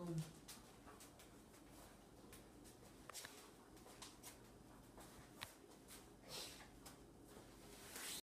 Boom.